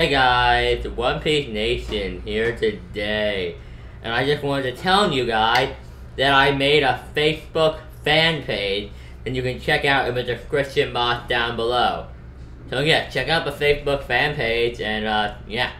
Hey guys, One Piece Nation here today. And I just wanted to tell you guys that I made a Facebook fan page and you can check out in the description box down below. So yeah, check out the Facebook fan page and uh, yeah.